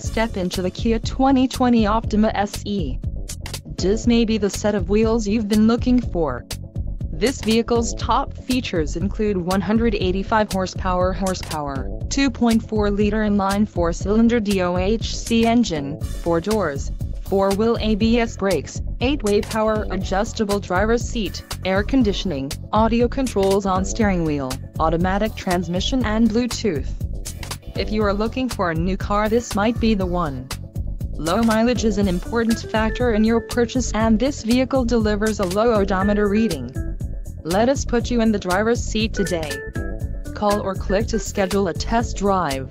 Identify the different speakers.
Speaker 1: Step into the Kia 2020 Optima SE. This may be the set of wheels you've been looking for. This vehicle's top features include 185 horsepower horsepower, 2.4-liter inline four-cylinder DOHC engine, 4 doors, 4-wheel ABS brakes, 8-way power adjustable driver's seat, air conditioning, audio controls on steering wheel, automatic transmission and Bluetooth. If you are looking for a new car this might be the one. Low mileage is an important factor in your purchase and this vehicle delivers a low odometer reading. Let us put you in the driver's seat today. Call or click to schedule a test drive.